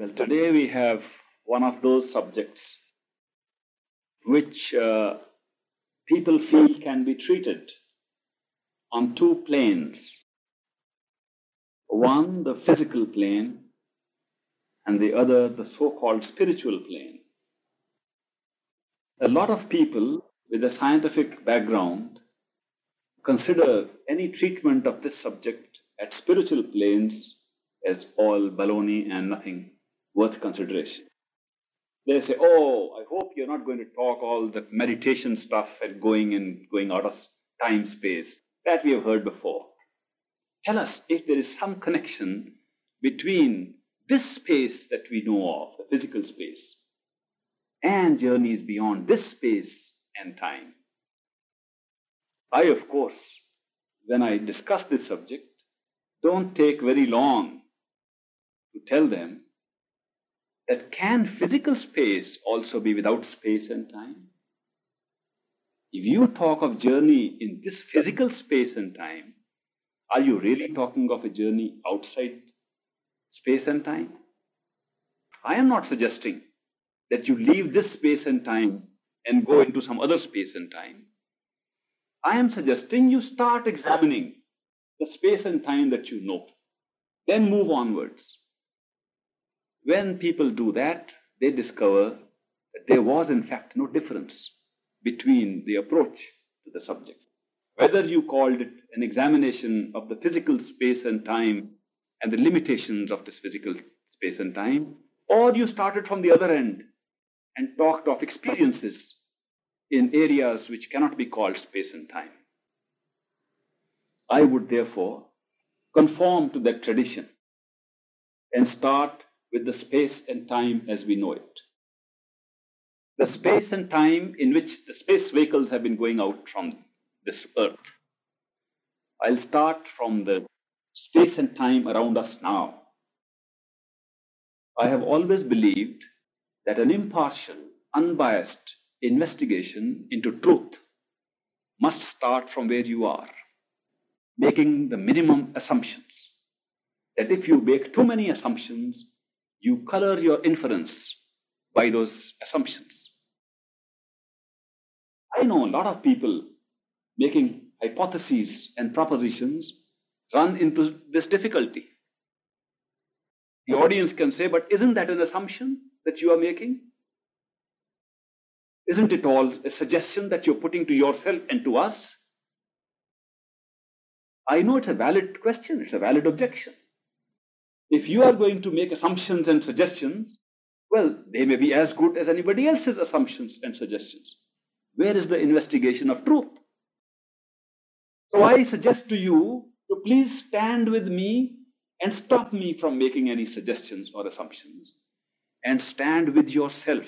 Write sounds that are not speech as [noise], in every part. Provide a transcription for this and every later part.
Well, today we have one of those subjects which uh, people feel can be treated on two planes. One, the physical plane, and the other, the so called spiritual plane. A lot of people with a scientific background consider any treatment of this subject at spiritual planes as all baloney and nothing worth consideration. They say, Oh, I hope you're not going to talk all that meditation stuff and going and going out of time space. That we have heard before. Tell us if there is some connection between this space that we know of, the physical space, and journeys beyond this space and time. I, of course, when I discuss this subject, don't take very long to tell them that can physical space also be without space and time? If you talk of journey in this physical space and time, are you really talking of a journey outside space and time? I am not suggesting that you leave this space and time and go into some other space and time. I am suggesting you start examining the space and time that you know, then move onwards. When people do that, they discover that there was, in fact, no difference between the approach to the subject. Whether you called it an examination of the physical space and time and the limitations of this physical space and time, or you started from the other end and talked of experiences in areas which cannot be called space and time. I would therefore conform to that tradition and start with the space and time as we know it. The mm-hmm. space and time in which the space vehicles have been going out from this earth. I'll start from the space and time around us now. I have always believed that an impartial, unbiased investigation into truth must start from where you are, making the minimum assumptions. That if you make too many assumptions, you color your inference by those assumptions. I know a lot of people making hypotheses and propositions run into this difficulty. The audience can say, but isn't that an assumption that you are making? Isn't it all a suggestion that you're putting to yourself and to us? I know it's a valid question, it's a valid objection. If you are going to make assumptions and suggestions, well, they may be as good as anybody else's assumptions and suggestions. Where is the investigation of truth? So I suggest to you to please stand with me and stop me from making any suggestions or assumptions and stand with yourself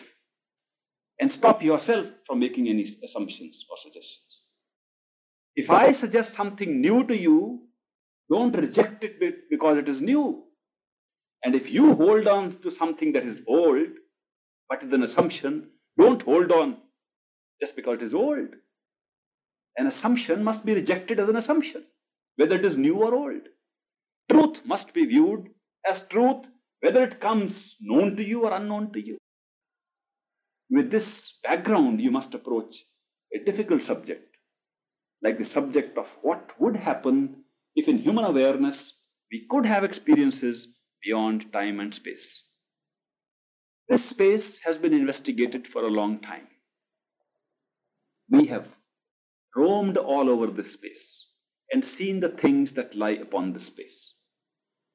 and stop yourself from making any assumptions or suggestions. If I suggest something new to you, don't reject it because it is new. And if you hold on to something that is old, but is an assumption, don't hold on just because it is old. An assumption must be rejected as an assumption, whether it is new or old. Truth must be viewed as truth, whether it comes known to you or unknown to you. With this background, you must approach a difficult subject, like the subject of what would happen if in human awareness we could have experiences beyond time and space. This space has been investigated for a long time. We have roamed all over this space and seen the things that lie upon this space.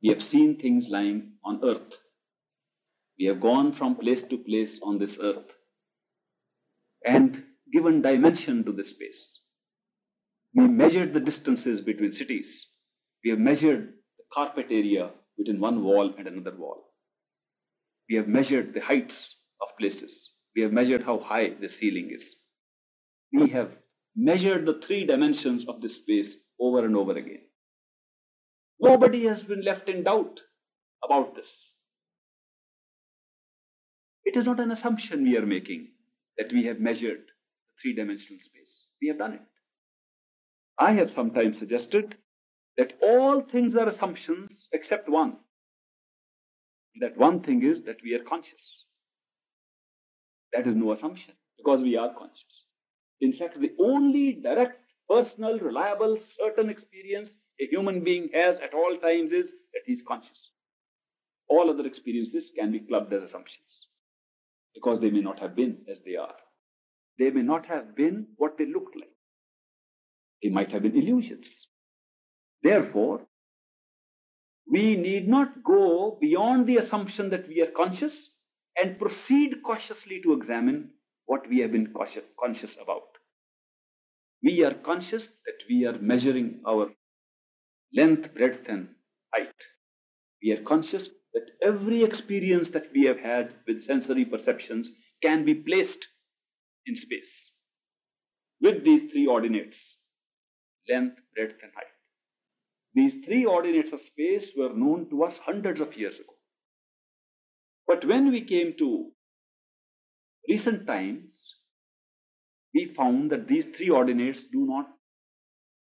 We have seen things lying on earth. We have gone from place to place on this earth and given dimension to this space. We measured the distances between cities. We have measured the carpet area between one wall and another wall. We have measured the heights of places. We have measured how high the ceiling is. We have measured the three dimensions of this space over and over again. Nobody has been left in doubt about this. It is not an assumption we are making that we have measured the three dimensional space. We have done it. I have sometimes suggested that all things are assumptions except one. That one thing is that we are conscious. That is no assumption because we are conscious. In fact, the only direct, personal, reliable, certain experience a human being has at all times is that he is conscious. All other experiences can be clubbed as assumptions because they may not have been as they are. They may not have been what they looked like. They might have been illusions. Therefore, we need not go beyond the assumption that we are conscious and proceed cautiously to examine what we have been conscious about. We are conscious that we are measuring our length, breadth, and height. We are conscious that every experience that we have had with sensory perceptions can be placed in space with these three ordinates length, breadth, and height. These three ordinates of space were known to us hundreds of years ago. But when we came to recent times, we found that these three ordinates do not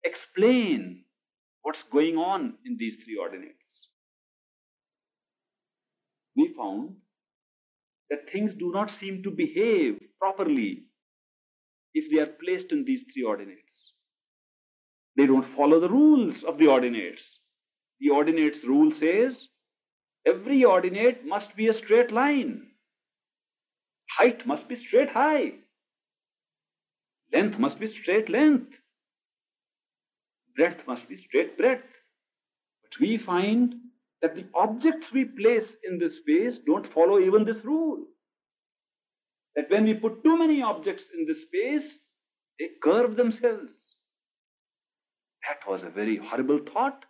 explain what's going on in these three ordinates. We found that things do not seem to behave properly if they are placed in these three ordinates. They don't follow the rules of the ordinates. The ordinates rule says every ordinate must be a straight line. Height must be straight high. Length must be straight length. Breadth must be straight breadth. But we find that the objects we place in this space don't follow even this rule. That when we put too many objects in this space, they curve themselves. That was a very horrible thought.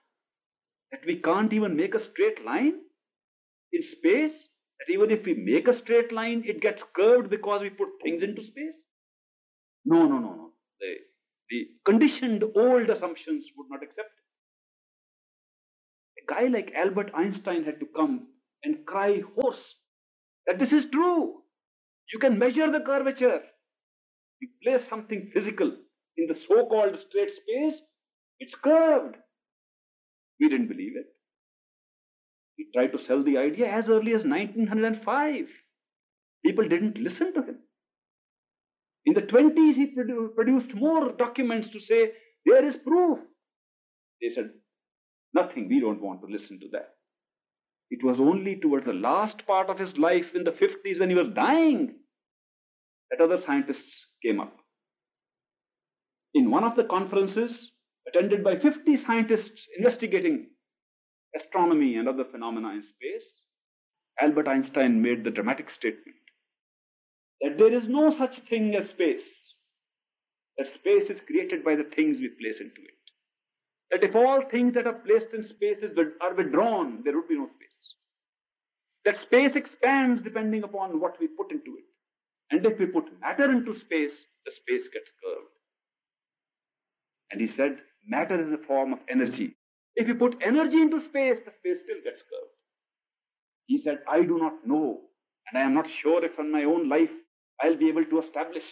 That we can't even make a straight line in space. That even if we make a straight line, it gets curved because we put things into space. No, no, no, no. The, the conditioned old assumptions would not accept it. A guy like Albert Einstein had to come and cry hoarse that this is true. You can measure the curvature. You place something physical in the so called straight space, it's curved. We didn't believe it. He tried to sell the idea as early as 1905. People didn't listen to him. In the 20s, he produ- produced more documents to say, there is proof. They said, nothing, we don't want to listen to that. It was only towards the last part of his life in the 50s when he was dying that other scientists came up. In one of the conferences, attended by 50 scientists investigating astronomy and other phenomena in space, Albert Einstein made the dramatic statement that there is no such thing as space, that space is created by the things we place into it. That if all things that are placed in space are withdrawn, there would be no space. That space expands depending upon what we put into it. And if we put matter into space, the space gets curved. And he said, matter is a form of energy. If you put energy into space, the space still gets curved. He said, I do not know, and I am not sure if in my own life I'll be able to establish.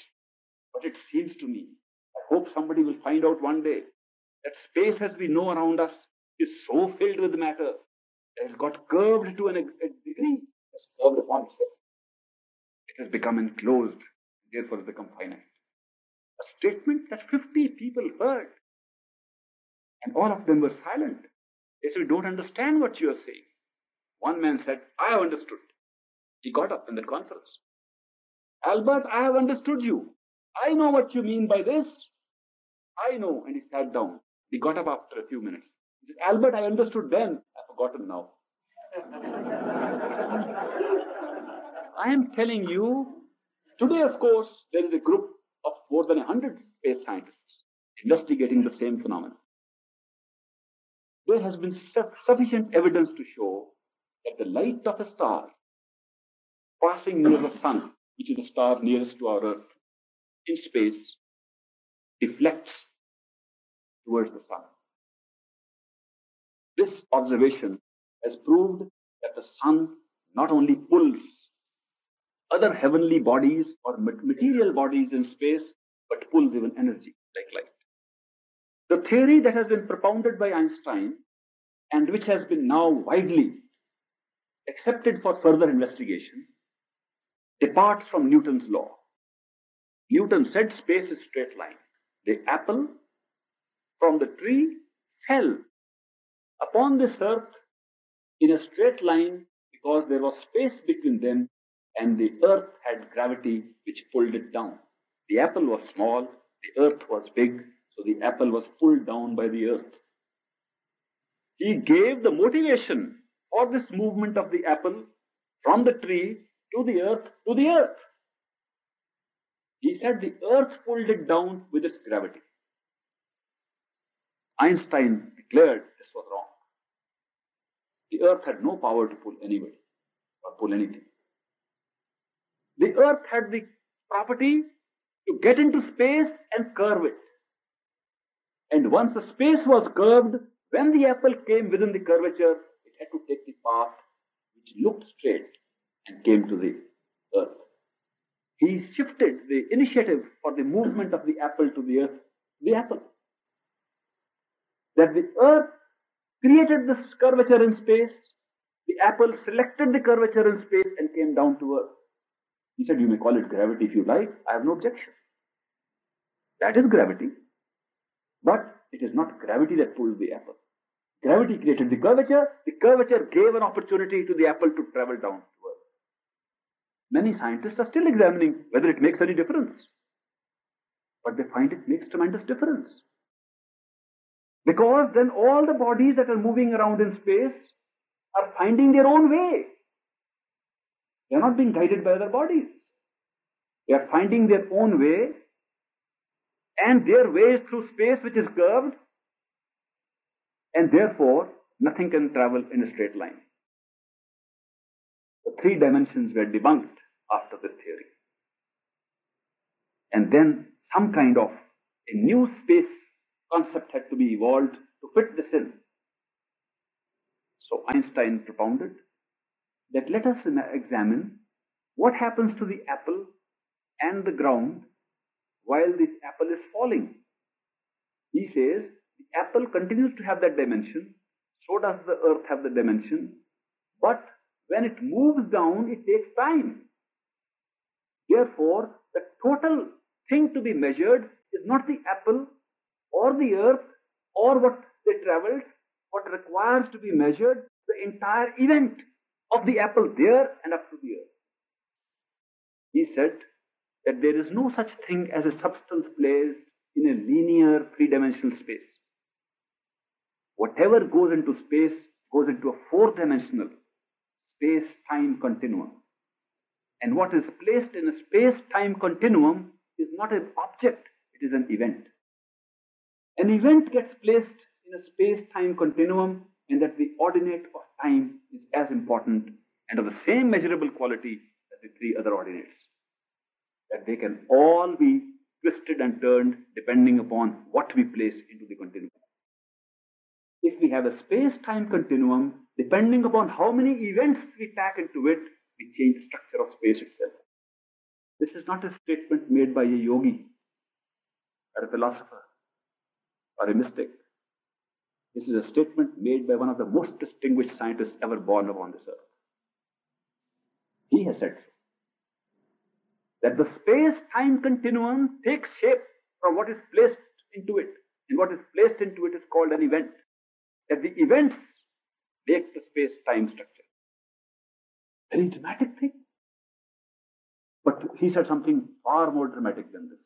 But it seems to me, I hope somebody will find out one day, that space as we know around us is so filled with matter that it's got curved to an, a degree, it's curved upon itself. It has become enclosed, therefore has become finite. A statement that 50 people heard, and all of them were silent. They said, We don't understand what you are saying. One man said, I have understood. He got up in the conference. Albert, I have understood you. I know what you mean by this. I know. And he sat down. He got up after a few minutes. He said, Albert, I understood then. I've forgotten now. [laughs] I am telling you, today, of course, there is a group of more than 100 space scientists investigating the same phenomenon. There has been sufficient evidence to show that the light of a star passing near the sun which is the star nearest to our Earth, in space, deflects towards the sun. This observation has proved that the sun not only pulls other heavenly bodies or material bodies in space, but pulls even energy like light. The theory that has been propounded by Einstein and which has been now widely accepted for further investigation, departs from Newton's law. Newton said space is straight line. The apple from the tree fell upon this earth in a straight line because there was space between them and the earth had gravity which pulled it down. The apple was small, the earth was big, so the apple was pulled down by the earth. He gave the motivation for this movement of the apple from the tree to the earth to the earth. He said the earth pulled it down with its gravity. Einstein declared this was wrong. The earth had no power to pull anybody or pull anything. The earth had the property to get into space and curve it. And once the space was curved, when the apple came within the curvature, it had to take the path which looked straight and came to the earth. He shifted the initiative for the movement of the apple to the earth, the apple. That the earth created this curvature in space, the apple selected the curvature in space and came down to earth. He said, You may call it gravity if you like, I have no objection. That is gravity. But it is not gravity that pulled the apple. Gravity created the curvature, the curvature gave an opportunity to the apple to travel down to earth. Many scientists are still examining whether it makes any difference. But they find it makes tremendous difference. Because then all the bodies that are moving around in space are finding their own way. They are not being guided by other bodies. They are finding their own way, and their way is through space which is curved, and therefore nothing can travel in a straight line. The three dimensions were debunked after this theory. And then some kind of a new space concept had to be evolved to fit this in. So Einstein propounded that let us examine what happens to the apple and the ground while this apple is falling. He says the apple continues to have that dimension, so does the earth have the dimension, but when it moves down, it takes time. Therefore, the total thing to be measured is not the apple or the earth or what they traveled, what requires to be measured, the entire event of the apple there and up to the earth. He said that there is no such thing as a substance placed in a linear three dimensional space. Whatever goes into space goes into a four dimensional space time continuum. And what is placed in a space time continuum is not an object, it is an event. An event gets placed in a space-time continuum and that the ordinate of time is as important and of the same measurable quality as the three other ordinates. That they can all be twisted and turned depending upon what we place into the continuum. If we have a space-time continuum, depending upon how many events we pack into it, we change the structure of space itself. This is not a statement made by a yogi or a philosopher or a mystic. This is a statement made by one of the most distinguished scientists ever born upon this earth. He has said so. That the space time continuum takes shape from what is placed into it. And what is placed into it is called an event. That the events make the space time structure. Very dramatic thing. But he said something far more dramatic than this,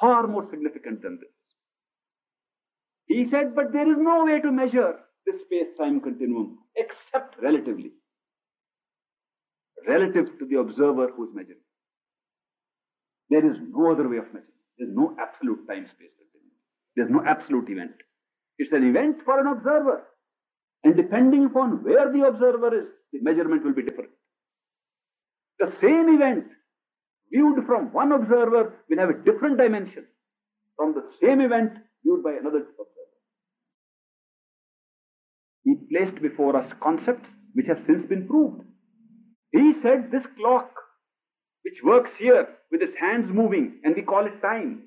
far more significant than this. He said, but there is no way to measure this space-time continuum except relatively. Relative to the observer who is measuring. There is no other way of measuring. There is no absolute time-space continuum. There is no absolute event. It's an event for an observer. And depending upon where the observer is, the measurement will be different. The same event viewed from one observer will have a different dimension from the same event viewed by another observer. He placed before us concepts which have since been proved. He said this clock, which works here with its hands moving, and we call it time,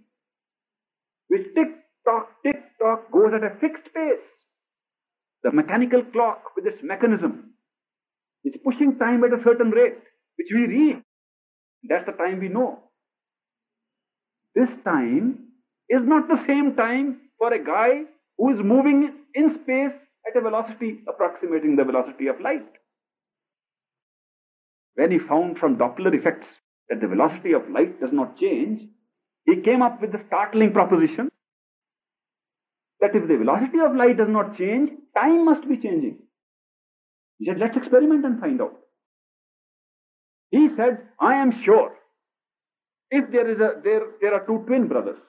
which tick tock, tick tock goes at a fixed pace. The mechanical clock with its mechanism is pushing time at a certain rate, which we read. That's the time we know. This time is not the same time for a guy who is moving in space at a velocity approximating the velocity of light. When he found from Doppler effects that the velocity of light does not change, he came up with the startling proposition that if the velocity of light does not change, time must be changing. He said, let's experiment and find out. He said, I am sure if there is a there there are two twin brothers,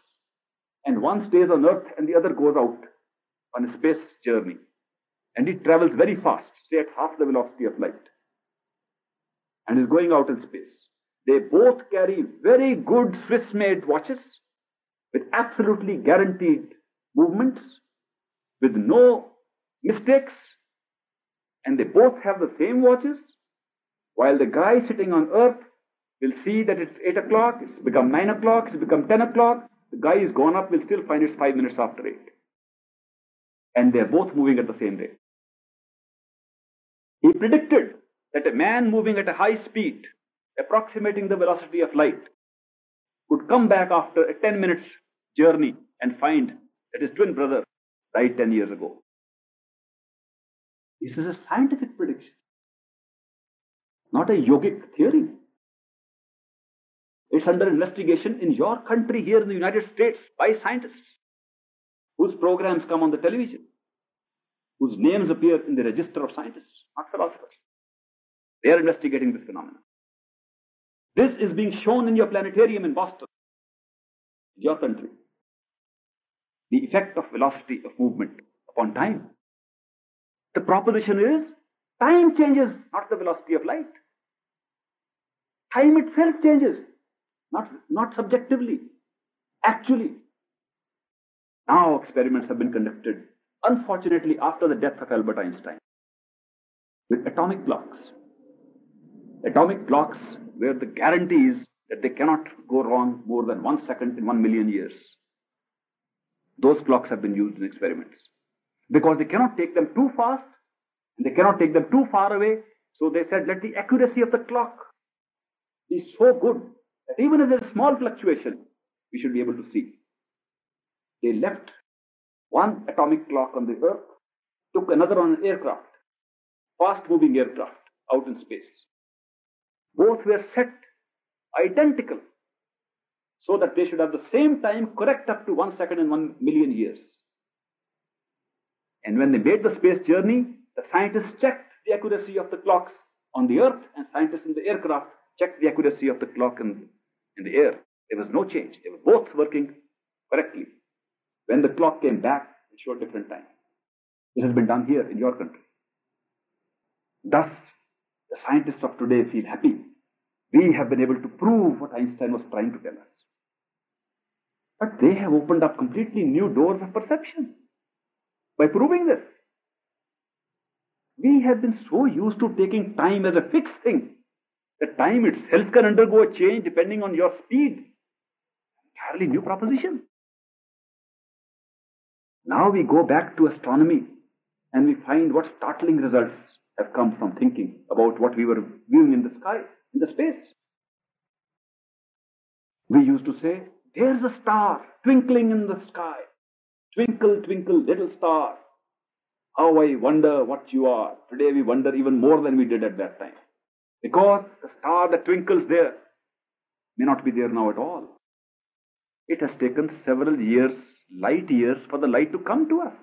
and one stays on earth and the other goes out on a space journey, and it travels very fast, say at half the velocity of light, and is going out in space. They both carry very good Swiss made watches with absolutely guaranteed movements, with no mistakes, and they both have the same watches, while the guy sitting on earth will see that it's 8 o'clock, it's become 9 o'clock, it's become 10 o'clock, the guy is gone up, will still find it's 5 minutes after 8. And they're both moving at the same rate. He predicted that a man moving at a high speed, approximating the velocity of light, would come back after a 10 minutes journey and find that his twin brother died 10 years ago. This is a scientific prediction, not a yogic theory. It's under investigation in your country here in the United States by scientists whose programs come on the television, whose names appear in the register of scientists, not philosophers. They are investigating this phenomenon. This is being shown in your planetarium in Boston, your country. The effect of velocity of movement upon time. The proposition is time changes, not the velocity of light. Time itself changes, not, not subjectively, actually. Now experiments have been conducted, unfortunately, after the death of Albert Einstein, with atomic clocks. Atomic clocks where the guarantee is that they cannot go wrong more than one second in one million years. Those clocks have been used in experiments because they cannot take them too fast and they cannot take them too far away. So they said, let the accuracy of the clock be so good that even if there's a small fluctuation, we should be able to see. They left one atomic clock on the earth, took another on an aircraft, fast moving aircraft out in space. Both were set identical so that they should have the same time correct up to one second in one million years. And when they made the space journey, the scientists checked the accuracy of the clocks on the earth, and scientists in the aircraft checked the accuracy of the clock in, in the air. There was no change. They were both working correctly. When the clock came back, it showed different time. This has been done here in your country. Thus, the scientists of today feel happy. We have been able to prove what Einstein was trying to tell us. But they have opened up completely new doors of perception by proving this. We have been so used to taking time as a fixed thing that time itself can undergo a change depending on your speed. Entirely new proposition. Now we go back to astronomy and we find what startling results have come from thinking about what we were viewing in the sky, in the space. We used to say, there's a star twinkling in the sky. Twinkle, twinkle, little star. How I wonder what you are. Today we wonder even more than we did at that time. Because the star that twinkles there may not be there now at all. It has taken several years, light years, for the light to come to us.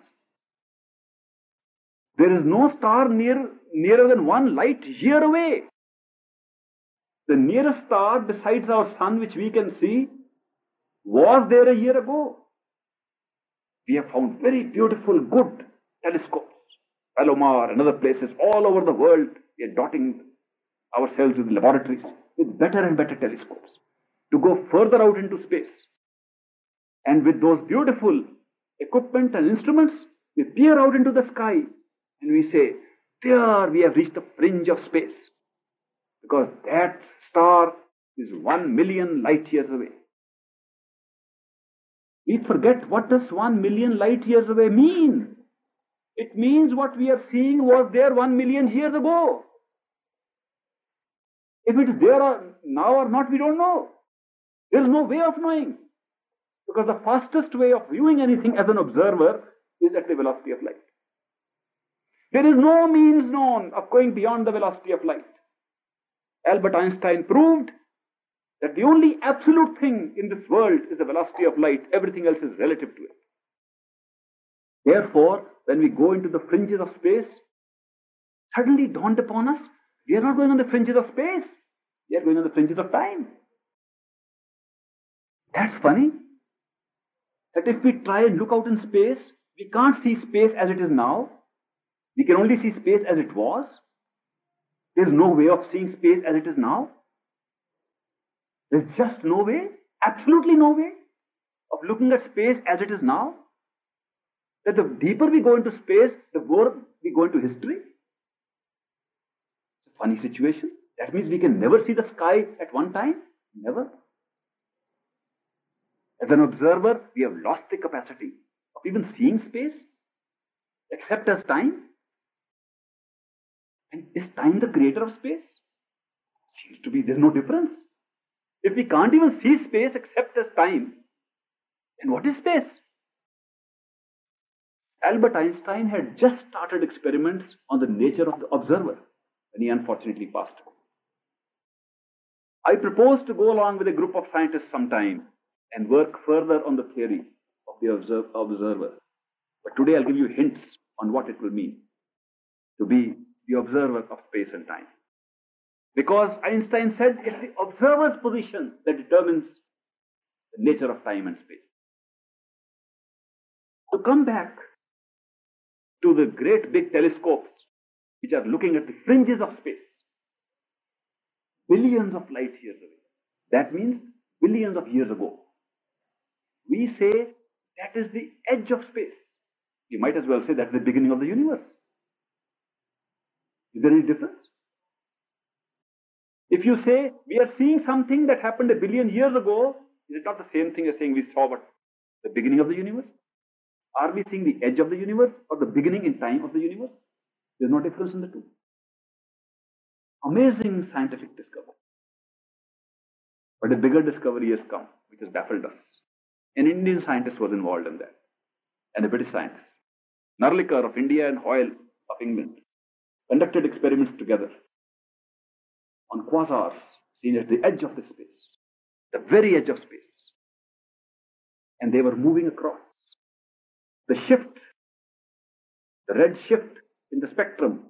There is no star near, nearer than one light year away. The nearest star besides our sun, which we can see, was there a year ago. We have found very beautiful, good telescopes. Palomar and other places all over the world. We are dotting ourselves with laboratories with better and better telescopes to go further out into space. And with those beautiful equipment and instruments, we peer out into the sky and we say, There we have reached the fringe of space. Because that star is one million light years away. We forget what does one million light years away mean. It means what we are seeing was there one million years ago. If it is there or now or not, we don't know. There is no way of knowing. Because the fastest way of viewing anything as an observer is at the velocity of light. There is no means known of going beyond the velocity of light. Albert Einstein proved that the only absolute thing in this world is the velocity of light, everything else is relative to it. Therefore, when we go into the fringes of space, suddenly dawned upon us, we are not going on the fringes of space, we are going on the fringes of time. That's funny. That if we try and look out in space, we can't see space as it is now. Can only see space as it was. There's no way of seeing space as it is now. There's just no way, absolutely no way of looking at space as it is now. That the deeper we go into space, the more we go into history. It's a funny situation. That means we can never see the sky at one time. Never. As an observer, we have lost the capacity of even seeing space, except as time. And is time the creator of space? Seems to be there's no difference. If we can't even see space except as time, then what is space? Albert Einstein had just started experiments on the nature of the observer when he unfortunately passed away. I propose to go along with a group of scientists sometime and work further on the theory of the observer. But today I'll give you hints on what it will mean to be the observer of space and time. Because Einstein said it's the observer's position that determines the nature of time and space. To come back to the great big telescopes which are looking at the fringes of space, billions of light years away. That means billions of years ago. We say that is the edge of space. You might as well say that's the beginning of the universe. Is there any difference? If you say we are seeing something that happened a billion years ago, is it not the same thing as saying we saw what? The beginning of the universe? Are we seeing the edge of the universe or the beginning in time of the universe? There's no difference in the two. Amazing scientific discovery. But a bigger discovery has come, which has baffled us. An Indian scientist was involved in that, and a British scientist. Narlikar of India and Hoyle of England conducted experiments together on quasars seen at the edge of the space, the very edge of space. And they were moving across. The shift, the red shift in the spectrum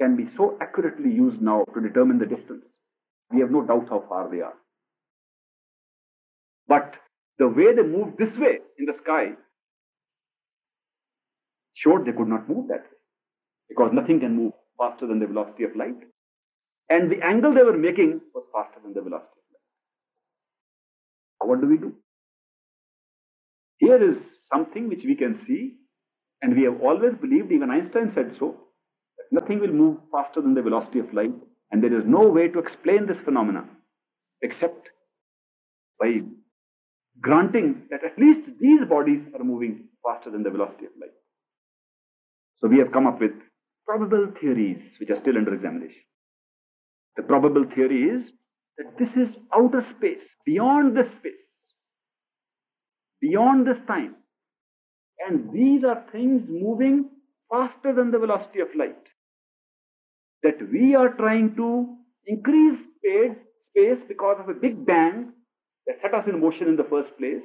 can be so accurately used now to determine the distance. We have no doubt how far they are. But the way they moved this way in the sky showed they could not move that way because nothing can move faster than the velocity of light. And the angle they were making was faster than the velocity of light. What do we do? Here is something which we can see, and we have always believed, even Einstein said so, that nothing will move faster than the velocity of light, and there is no way to explain this phenomenon except by granting that at least these bodies are moving faster than the velocity of light. So we have come up with probable theories which are still under examination. The probable theory is that this is outer space, beyond this space, beyond this time. And these are things moving faster than the velocity of light. That we are trying to increase space because of a big bang that set us in motion in the first place.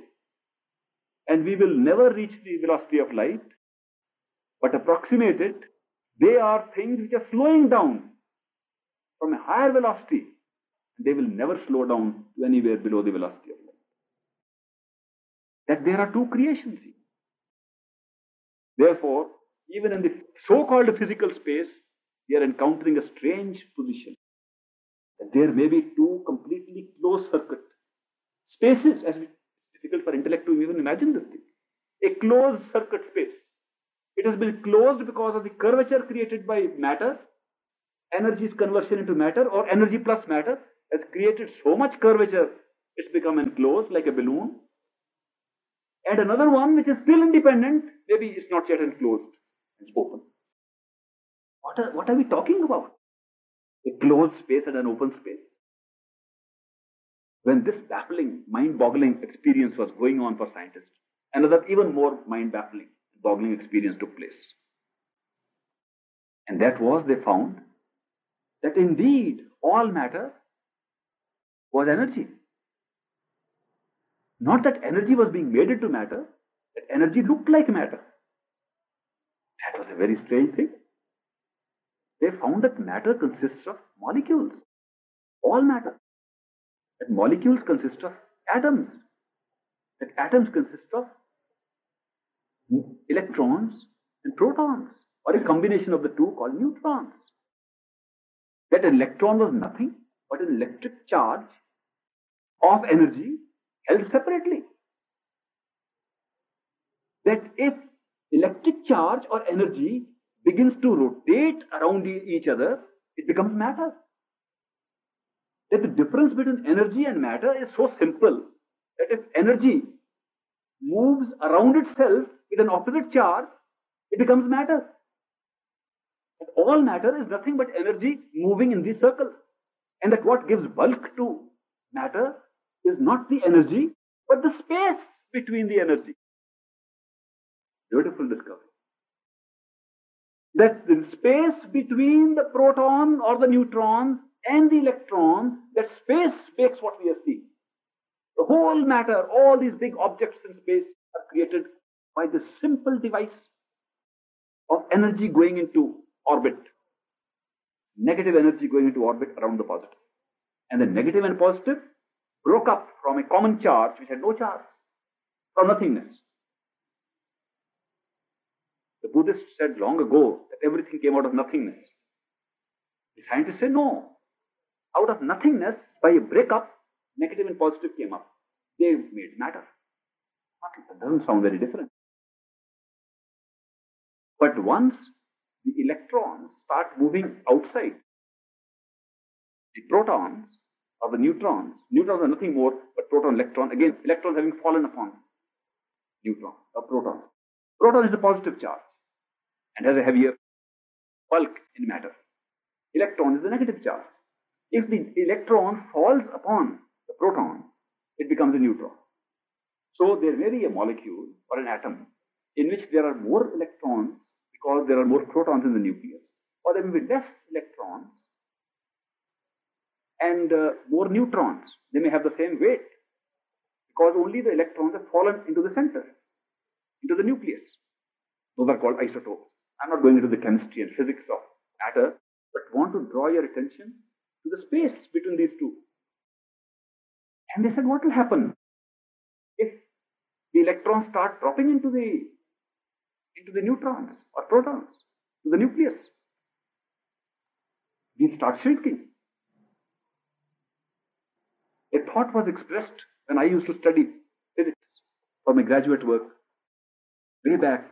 And we will never reach the velocity of light, but approximate it. They are things which are slowing down from a higher velocity, they will never slow down to anywhere below the velocity of light. That there are two creations here. Therefore, even in the so-called physical space, we are encountering a strange position. That there may be two completely closed circuit spaces, as it's difficult for intellect to even imagine this thing. A closed circuit space. It has been closed because of the curvature created by matter energy's conversion into matter or energy plus matter has created so much curvature, it's become enclosed like a balloon. And another one which is still independent, maybe it's not yet enclosed, it's open. What are, what are we talking about? a closed space and an open space. When this baffling, mind-boggling experience was going on for scientists, another even more mind-baffling, boggling experience took place. And that was they found that indeed all matter was energy. Not that energy was being made into matter, that energy looked like matter. That was a very strange thing. They found that matter consists of molecules, all matter. That molecules consist of atoms. That atoms consist of electrons and protons, or a combination of the two called neutrons. That electron was nothing but an electric charge of energy held separately. That if electric charge or energy begins to rotate around each other, it becomes matter. That the difference between energy and matter is so simple that if energy moves around itself with an opposite charge, it becomes matter. But all matter is nothing but energy moving in these circles. And that what gives bulk to matter is not the energy, but the space between the energy. Beautiful discovery. That the space between the proton or the neutron and the electron, that space makes what we are seeing. The whole matter, all these big objects in space are created by the simple device of energy going into orbit. Negative energy going into orbit around the positive. And the negative and positive broke up from a common charge which had no charge, from nothingness. The Buddhists said long ago that everything came out of nothingness. The scientists say no. Out of nothingness, by a breakup, negative and positive came up. They made matter. That doesn't sound very different. But once the electrons start moving outside, the protons or the neutrons, neutrons are nothing more but proton, electron, again, electrons having fallen upon neutron uh, or proton. Proton is a positive charge and has a heavier bulk in matter. Electron is the negative charge. If the electron falls upon the proton, it becomes a neutron. So there may be a molecule or an atom in which there are more electrons because there are more protons in the nucleus, or there may be less electrons and uh, more neutrons. They may have the same weight because only the electrons have fallen into the center, into the nucleus. Those are called isotopes. I'm not going into the chemistry and physics of matter, but want to draw your attention to the space between these two. And they said, what will happen if the electrons start dropping into the into the neutrons or protons, to the nucleus? These start shrinking. A thought was expressed when I used to study physics for my graduate work way back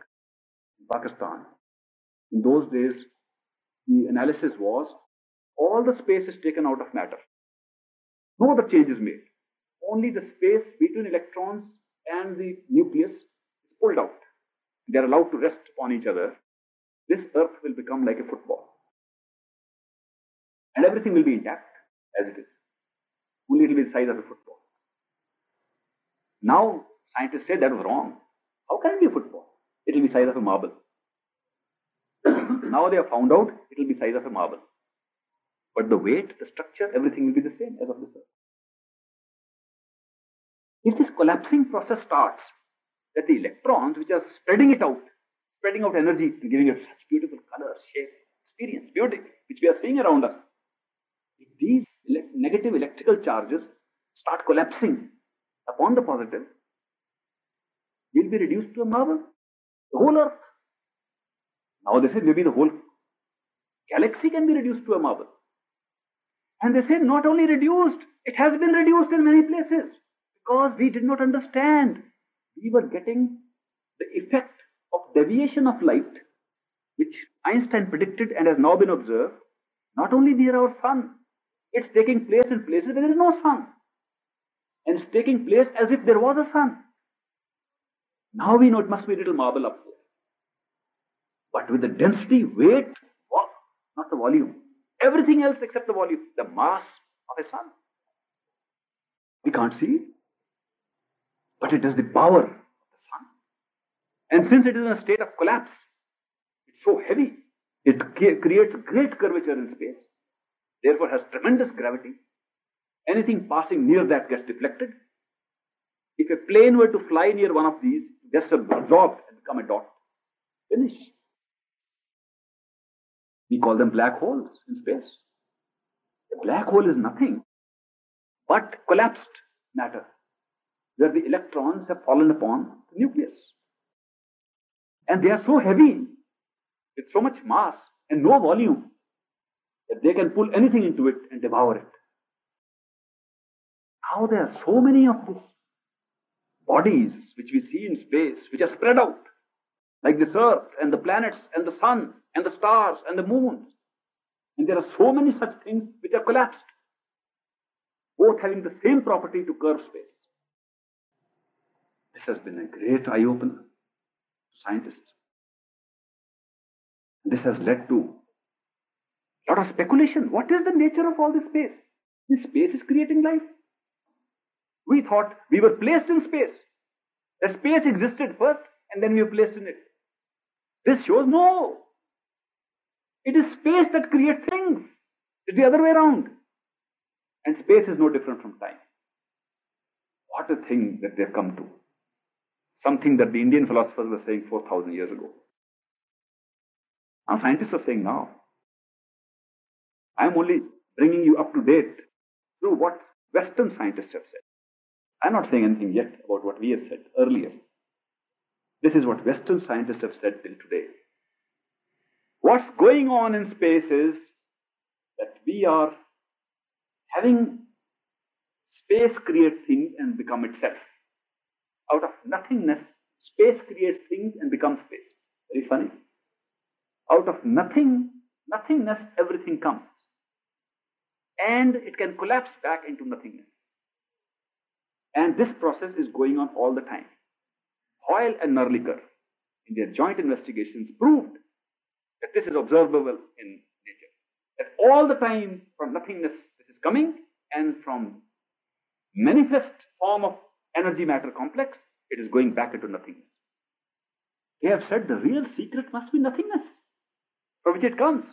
in Pakistan. In those days, the analysis was all the space is taken out of matter. No other change is made. Only the space between electrons and the nucleus is pulled out. They are allowed to rest on each other. This earth will become like a football. And everything will be intact as it is. Only it will be the size of a football. Now, scientists say that is wrong. How can it be a football? It will be the size of a marble. now they have found out it will be the size of a marble. But the weight, the structure, everything will be the same as of this earth. If this collapsing process starts, that the electrons which are spreading it out, spreading out energy giving it such beautiful color, shape, experience, beauty, which we are seeing around us, if these negative electrical charges start collapsing upon the positive, we'll be reduced to a marble. The whole earth. Now they say maybe the whole galaxy can be reduced to a marble. And they say not only reduced, it has been reduced in many places because we did not understand. We were getting the effect of deviation of light, which Einstein predicted and has now been observed, not only near our sun, it's taking place in places where there is no sun. And it's taking place as if there was a sun. Now we know it must be a little marble up there. But with the density, weight, not the volume, everything else except the volume, the mass of a sun. We can't see it, but it is the power of the sun. And since it is in a state of collapse, it's so heavy, it creates great curvature in space, therefore has tremendous gravity. Anything passing near that gets deflected. If a plane were to fly near one of these, it gets absorbed and become a dot. Finish. We call them black holes in space. A black hole is nothing but collapsed matter, where the electrons have fallen upon the nucleus. And they are so heavy, with so much mass and no volume, that they can pull anything into it and devour it. Now there are so many of these bodies which we see in space, which are spread out, like this earth and the planets and the sun and the stars and the moons. And there are so many such things which are collapsed, both having the same property to curve space. This has been a great eye opener to scientists. This has led to a lot of speculation. What is the nature of all this space? This space is creating life. We thought we were placed in space. The space existed first and then we were placed in it. This shows no. It is space that creates things. It's the other way around. And space is no different from time. What a thing that they've come to. Something that the Indian philosophers were saying 4,000 years ago. Now scientists are saying now. I'm only bringing you up to date through what Western scientists have said. I'm not saying anything yet about what we have said earlier. This is what Western scientists have said till today. What's going on in space is that we are having space create things and become itself. Out of nothingness, space creates things and becomes space. Very funny. Out of nothing, nothingness, everything comes. And it can collapse back into nothingness. And this process is going on all the time. Hoyle and Narlikar, in their joint investigations, proved that this is observable in nature. That all the time from nothingness this is coming, and from manifest form of energy matter complex, it is going back into nothingness. They have said the real secret must be nothingness, from which it comes,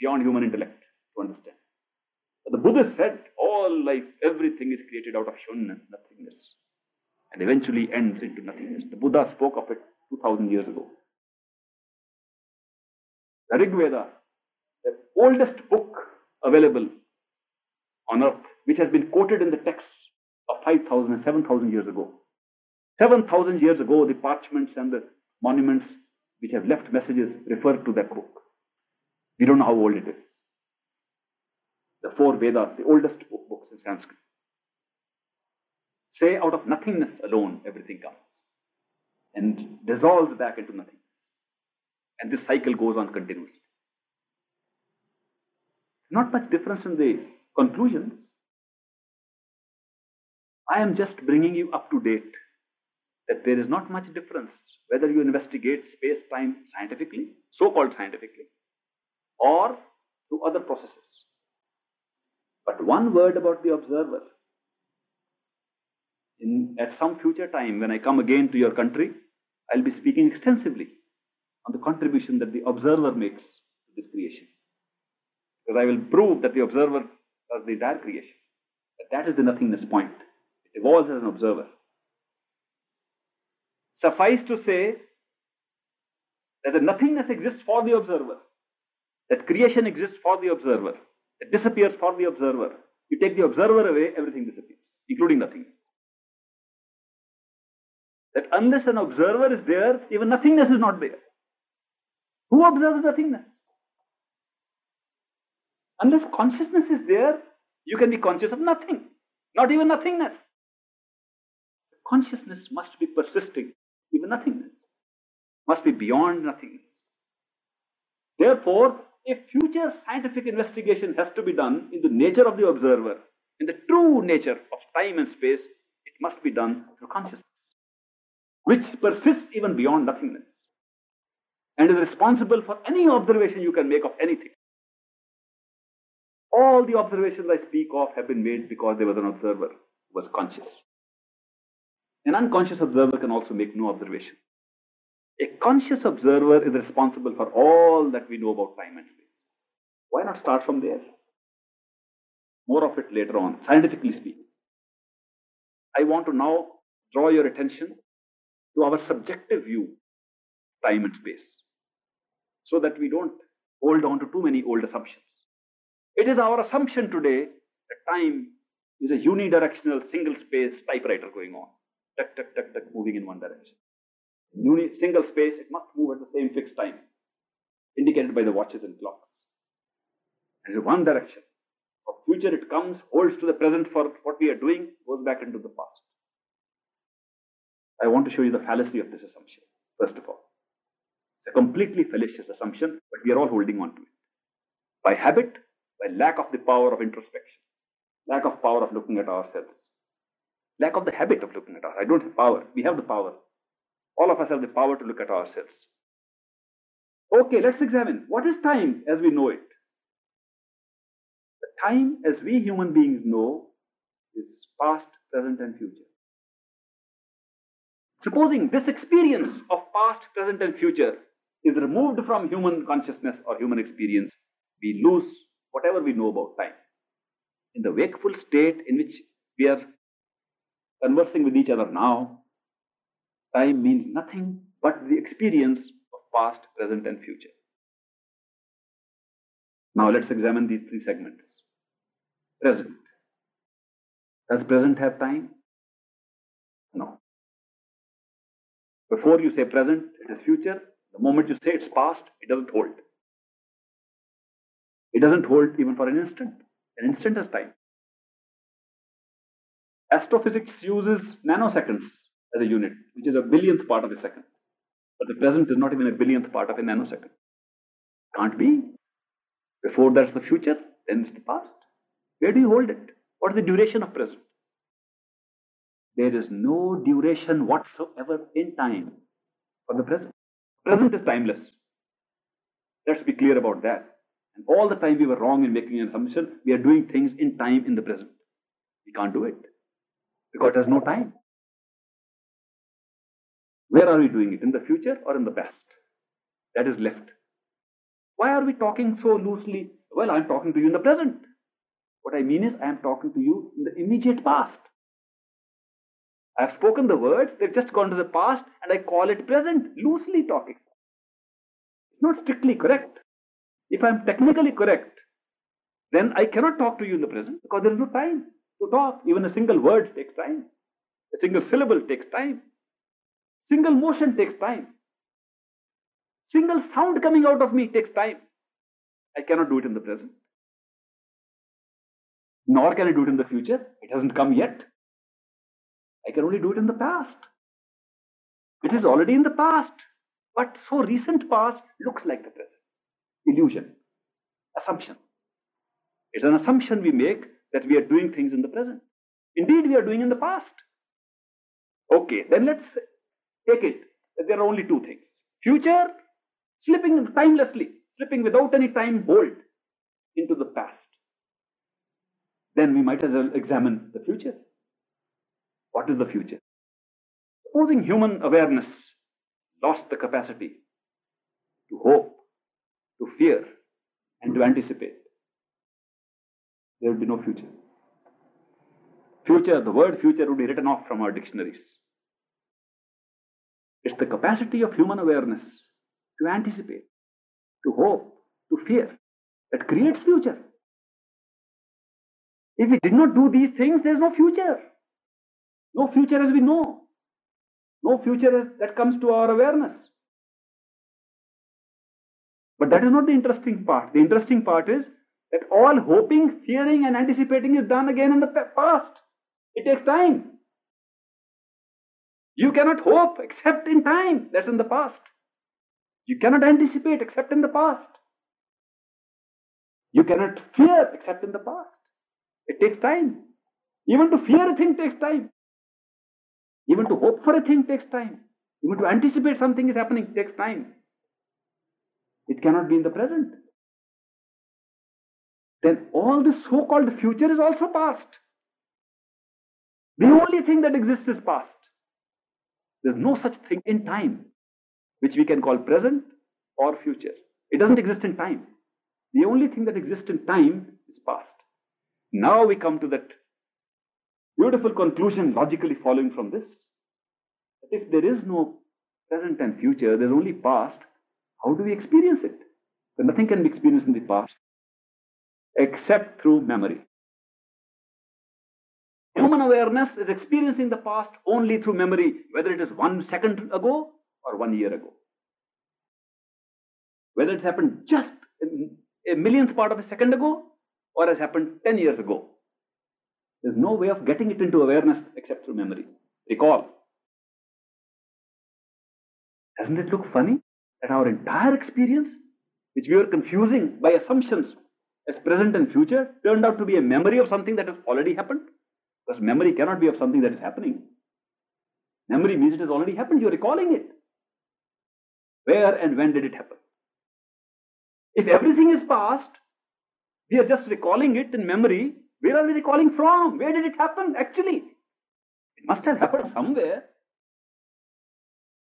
beyond human intellect to understand. But the Buddha said all life, everything is created out of shunya, nothingness, and eventually ends into nothingness. The Buddha spoke of it 2000 years ago. The Rig Veda, the oldest book available on earth, which has been quoted in the texts of 5,000 and 7,000 years ago. 7,000 years ago, the parchments and the monuments which have left messages refer to that book. We don't know how old it is the four Vedas, the oldest books in Sanskrit, say out of nothingness alone everything comes and dissolves back into nothingness. And this cycle goes on continuously. Not much difference in the conclusions. I am just bringing you up to date that there is not much difference whether you investigate space time scientifically, so called scientifically, or through other processes. But one word about the observer. In, at some future time, when I come again to your country, I'll be speaking extensively on the contribution that the observer makes to this creation. Because I will prove that the observer does the entire creation. That, that is the nothingness point. Evolves as an observer. Suffice to say that the nothingness exists for the observer, that creation exists for the observer. It disappears for the observer. You take the observer away, everything disappears, including nothingness. That unless an observer is there, even nothingness is not there. Who observes nothingness? Unless consciousness is there, you can be conscious of nothing, not even nothingness. Consciousness must be persisting, even nothingness. Must be beyond nothingness. Therefore, if future scientific investigation has to be done in the nature of the observer, in the true nature of time and space, it must be done through consciousness, which persists even beyond nothingness and is responsible for any observation you can make of anything. All the observations I speak of have been made because there was an observer who was conscious. An unconscious observer can also make no observation. A conscious observer is responsible for all that we know about time and space. Why not start from there? More of it later on, scientifically speaking. I want to now draw your attention to our subjective view of time and space so that we don't hold on to too many old assumptions. It is our assumption today that time is a unidirectional single space typewriter going on, tuck, tuck, tuck, tuck, moving in one direction. Uni, single space, it must move at the same fixed time, indicated by the watches and clocks. And in one direction. For future it comes, holds to the present for what we are doing, goes back into the past. I want to show you the fallacy of this assumption, first of all. It's a completely fallacious assumption, but we are all holding on to it. By habit, by lack of the power of introspection, lack of power of looking at ourselves, lack of the habit of looking at ourselves. I don't have power. We have the power. All of us have the power to look at ourselves. Okay, let's examine what is time as we know it. The time as we human beings know is past, present, and future. Supposing this experience of past, present, and future is removed from human consciousness or human experience, we lose whatever we know about time. In the wakeful state in which we are conversing with each other now, time means nothing but the experience of past, present, and future. Now let's examine these three segments. Present. Does present have time? No. Before you say present, it is future. The moment you say it's past, it doesn't hold. It doesn't hold even for an instant. An instant has time. Astrophysics uses nanoseconds as a unit, which is a billionth part of a second. But the present is not even a billionth part of a nanosecond. Can't be. Before that's the future, then it's the past. Where do you hold it? What is the duration of present? There is no duration whatsoever in time for the present. Present is timeless. Let's be clear about that. And all the time we were wrong in making an assumption, we are doing things in time in the present. We can't do it because there's no time. Where are we doing it? In the future or in the past? That is left. Why are we talking so loosely? Well, I'm talking to you in the present. What I mean is, I am talking to you in the immediate past. I've spoken the words, they've just gone to the past, and I call it present, loosely talking. It's not strictly correct. If I'm technically correct, then I cannot talk to you in the present because there is no time to talk. Even a single word takes time. A single syllable takes time. Single motion takes time. Single sound coming out of me takes time. I cannot do it in the present. Nor can I do it in the future. It hasn't come yet. I can only do it in the past. It is already in the past. But so recent past looks like the present. Illusion. Assumption. It's an assumption we make that we are doing things in the present. Indeed, we are doing in the past. Okay, then let's take it that there are only two things. Future, slipping timelessly, slipping without any time hold into the past. Then we might as well examine the future. What is the future? Supposing human awareness lost the capacity to hope, to fear, and to anticipate, there would be no future. Future, the word future would be written off from our dictionaries. It's the capacity of human awareness to anticipate, to hope, to fear that creates future. If we did not do these things, there's no future. No future as we know. No future that comes to our awareness. But that is not the interesting part. The interesting part is that all hoping, fearing, and anticipating is done again in the past. It takes time. You cannot hope except in time. That's in the past. You cannot anticipate except in the past. You cannot fear except in the past. It takes time. Even to fear a thing takes time. Even to hope for a thing takes time. Even to anticipate something is happening takes time. It cannot be in the present. Then all this so called future is also past. The only thing that exists is past. There's no such thing in time, which we can call present or future. It doesn't exist in time. The only thing that exists in time is past. Now we come to that beautiful conclusion logically following from this. That if there is no present and future, there's only past, how do we experience it? Then nothing can be experienced in the past except through memory. Human awareness is experiencing the past only through memory, whether it is one second ago or one year ago. Whether it happened just a millionth part of a second ago or has happened 10 years ago. There's no way of getting it into awareness except through memory. Recall. Doesn't it look funny that our entire experience, which we were confusing by assumptions as present and future, turned out to be a memory of something that has already happened? Because memory cannot be of something that is happening. Memory means it has already happened, you're recalling it. Where and when did it happen? If everything is past, we are just recalling it in memory. Where are we recalling from? Where did it happen actually? It must have happened somewhere.